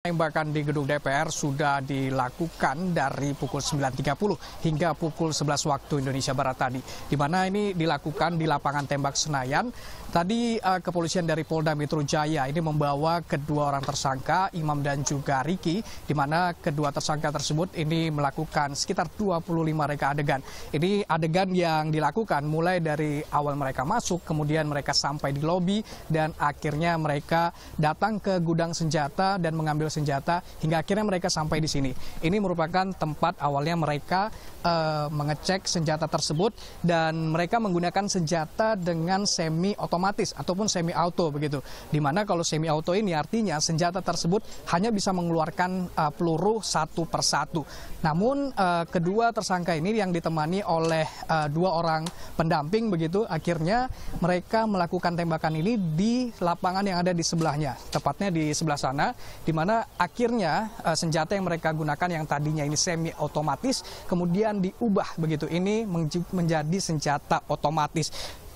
Tembakan di gedung DPR sudah dilakukan dari pukul 9.30 hingga pukul 11 waktu Indonesia Barat tadi. Di mana ini dilakukan di lapangan tembak Senayan. Tadi uh, kepolisian dari Polda Metro Jaya ini membawa kedua orang tersangka, Imam dan juga Riki, di mana kedua tersangka tersebut ini melakukan sekitar 25 reka adegan. Ini adegan yang dilakukan mulai dari awal mereka masuk, kemudian mereka sampai di lobi, dan akhirnya mereka datang ke gudang senjata dan mengambil senjata hingga akhirnya mereka sampai di sini. Ini merupakan tempat awalnya mereka uh, mengecek senjata tersebut dan mereka menggunakan senjata dengan semi otomatis ataupun semi auto begitu. Di mana kalau semi auto ini artinya senjata tersebut hanya bisa mengeluarkan uh, peluru satu persatu. Namun uh, kedua tersangka ini yang ditemani oleh uh, dua orang pendamping begitu akhirnya mereka melakukan tembakan ini di lapangan yang ada di sebelahnya, tepatnya di sebelah sana di mana akhirnya uh, senjata yang mereka gunakan yang tadinya ini semi otomatis kemudian diubah begitu ini menjadi senjata otomatis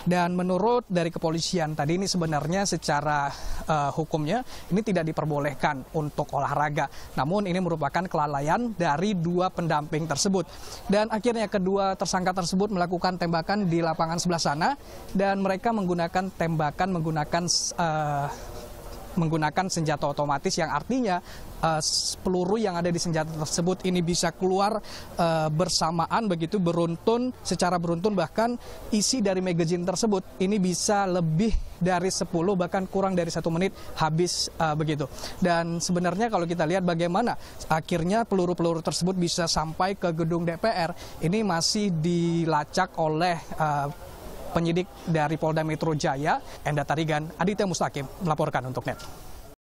dan menurut dari kepolisian tadi ini sebenarnya secara uh, hukumnya ini tidak diperbolehkan untuk olahraga. Namun ini merupakan kelalaian dari dua pendamping tersebut. Dan akhirnya kedua tersangka tersebut melakukan tembakan di lapangan sebelah sana dan mereka menggunakan tembakan menggunakan uh, menggunakan senjata otomatis yang artinya uh, peluru yang ada di senjata tersebut ini bisa keluar uh, bersamaan begitu beruntun secara beruntun bahkan isi dari magazine tersebut ini bisa lebih dari 10 bahkan kurang dari satu menit habis uh, begitu. Dan sebenarnya kalau kita lihat bagaimana akhirnya peluru-peluru tersebut bisa sampai ke gedung DPR ini masih dilacak oleh uh, penyidik dari Polda Metro Jaya, Enda Tarigan, Aditya Mustaqim, melaporkan untuk NET.